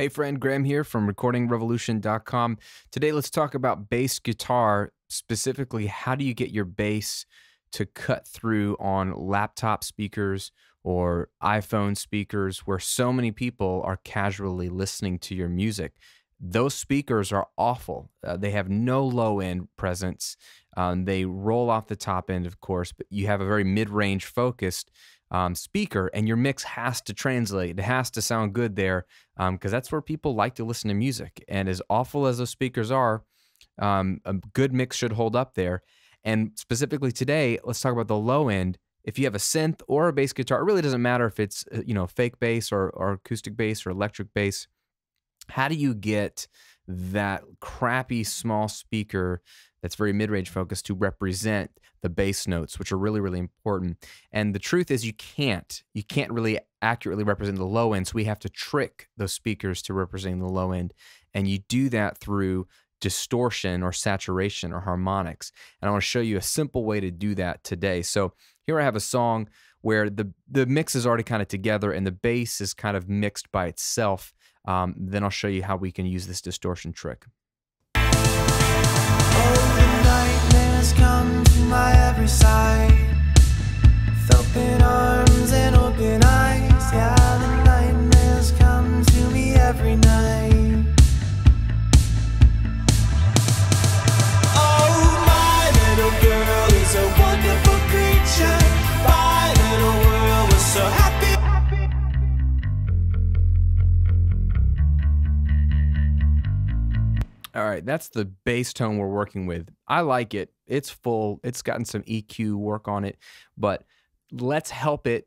Hey friend, Graham here from recordingrevolution.com. Today let's talk about bass guitar, specifically how do you get your bass to cut through on laptop speakers or iPhone speakers where so many people are casually listening to your music. Those speakers are awful. Uh, they have no low end presence. Um, they roll off the top end, of course, but you have a very mid range focused um, speaker, and your mix has to translate. It has to sound good there because um, that's where people like to listen to music. And as awful as those speakers are, um, a good mix should hold up there. And specifically today, let's talk about the low end. If you have a synth or a bass guitar, it really doesn't matter if it's uh, you know fake bass or, or acoustic bass or electric bass. How do you get that crappy small speaker that's very mid-range focused to represent the bass notes which are really really important. And the truth is you can't. You can't really accurately represent the low end so we have to trick those speakers to representing the low end. And you do that through distortion or saturation or harmonics. And i want to show you a simple way to do that today. So here i have a song where the the mix is already kind of together and the bass is kind of mixed by itself um, then i'll show you how we can use this distortion trick. Come All right, that's the bass tone we're working with. I like it. It's full. It's gotten some EQ work on it, but let's help it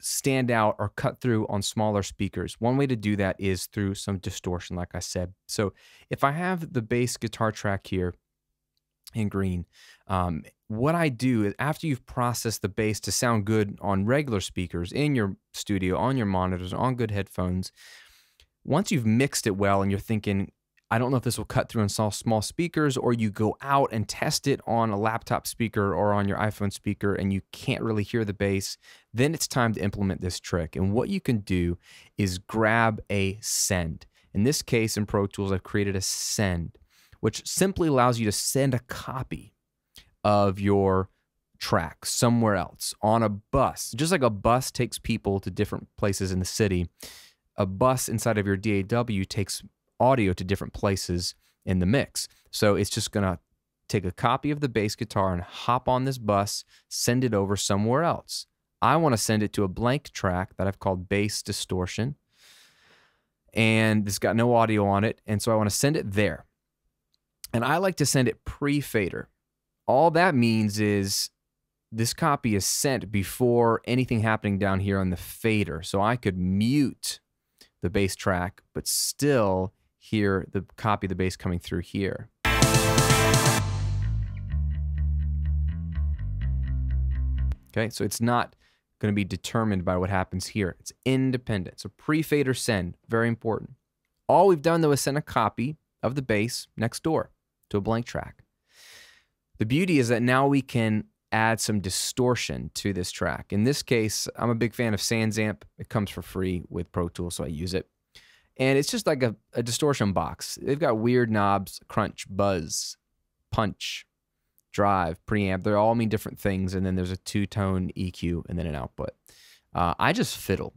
stand out or cut through on smaller speakers. One way to do that is through some distortion, like I said. So if I have the bass guitar track here in green, um, what I do is after you've processed the bass to sound good on regular speakers in your studio, on your monitors, on good headphones, once you've mixed it well and you're thinking, I don't know if this will cut through and on small speakers, or you go out and test it on a laptop speaker or on your iPhone speaker and you can't really hear the bass. Then it's time to implement this trick. And what you can do is grab a send. In this case, in Pro Tools, I've created a send, which simply allows you to send a copy of your track somewhere else on a bus. Just like a bus takes people to different places in the city, a bus inside of your DAW takes audio to different places in the mix. So it's just going to take a copy of the bass guitar and hop on this bus, send it over somewhere else. I want to send it to a blank track that I've called bass distortion. And it's got no audio on it. And so I want to send it there. And I like to send it pre fader. All that means is this copy is sent before anything happening down here on the fader. So I could mute the bass track, but still hear the copy of the bass coming through here. Okay, so it's not going to be determined by what happens here. It's independent. So pre-fader send, very important. All we've done though is send a copy of the bass next door to a blank track. The beauty is that now we can add some distortion to this track. In this case, I'm a big fan of SansAmp. It comes for free with Pro Tools, so I use it and it's just like a, a distortion box. They've got weird knobs, crunch, buzz, punch, drive, preamp. They all mean different things, and then there's a two tone EQ and then an output. Uh, I just fiddle.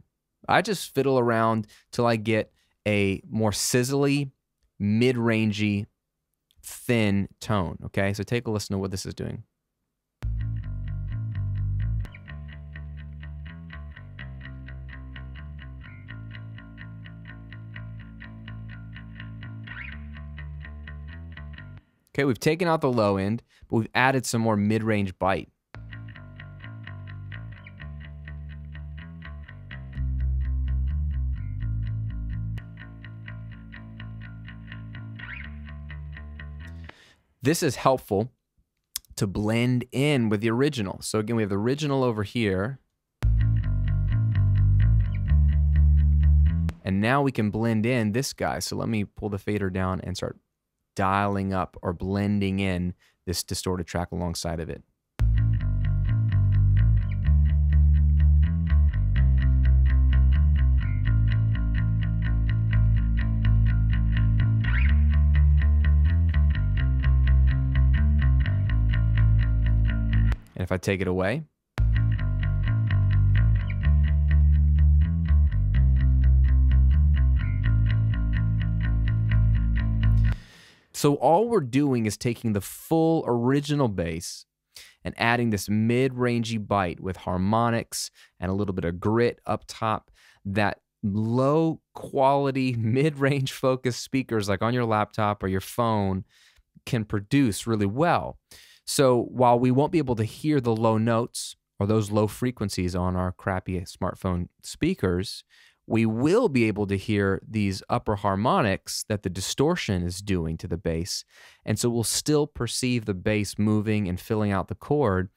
I just fiddle around till I get a more sizzly, mid rangey, thin tone. Okay, so take a listen to what this is doing. Okay, we've taken out the low end, but we've added some more mid-range bite. This is helpful to blend in with the original. So again, we have the original over here. And now we can blend in this guy. So let me pull the fader down and start dialing up or blending in this distorted track alongside of it. And if I take it away, So all we're doing is taking the full original bass and adding this mid-rangey bite with harmonics and a little bit of grit up top that low quality mid-range focused speakers like on your laptop or your phone can produce really well. So while we won't be able to hear the low notes or those low frequencies on our crappy smartphone speakers, we will be able to hear these upper harmonics that the distortion is doing to the bass. And so we'll still perceive the bass moving and filling out the chord.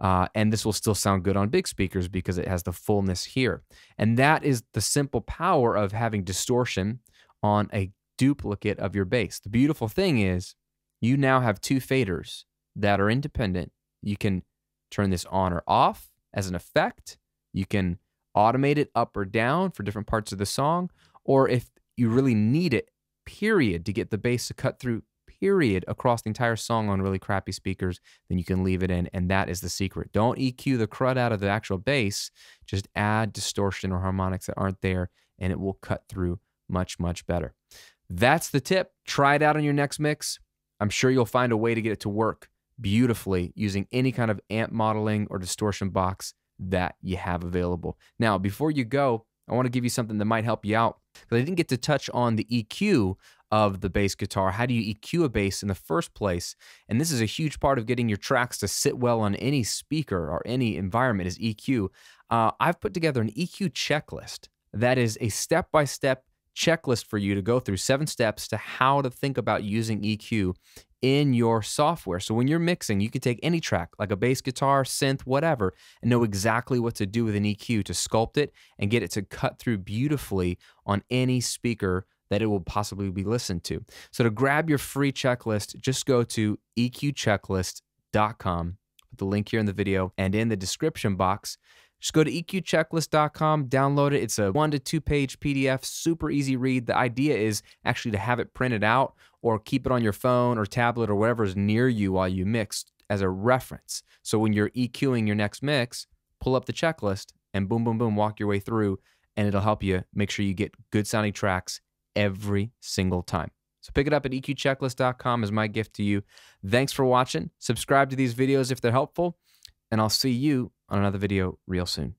Uh, and this will still sound good on big speakers because it has the fullness here. And that is the simple power of having distortion on a duplicate of your bass. The beautiful thing is you now have two faders that are independent. You can turn this on or off as an effect. You can automate it up or down for different parts of the song, or if you really need it, period, to get the bass to cut through, period, across the entire song on really crappy speakers, then you can leave it in. And that is the secret. Don't EQ the crud out of the actual bass, just add distortion or harmonics that aren't there, and it will cut through much, much better. That's the tip. Try it out on your next mix. I'm sure you'll find a way to get it to work beautifully using any kind of amp modeling or distortion box that you have available. Now, before you go, I want to give you something that might help you out I didn't get to touch on the EQ of the bass guitar. How do you EQ a bass in the first place? And this is a huge part of getting your tracks to sit well on any speaker or any environment is EQ. Uh, I've put together an EQ checklist that is a step by step checklist for you to go through seven steps to how to think about using EQ in your software. So when you're mixing, you can take any track, like a bass guitar, synth, whatever, and know exactly what to do with an EQ to sculpt it and get it to cut through beautifully on any speaker that it will possibly be listened to. So to grab your free checklist, just go to eqchecklist.com. Put the link here in the video and in the description box. Just go to eqchecklist.com, download it. It's a one to two page PDF, super easy read. The idea is actually to have it printed out or keep it on your phone or tablet or whatever is near you while you mix as a reference. So when you're EQing your next mix, pull up the checklist and boom, boom, boom, walk your way through, and it'll help you make sure you get good sounding tracks every single time. So pick it up at eqchecklist.com as my gift to you. Thanks for watching. Subscribe to these videos if they're helpful, and I'll see you on another video real soon.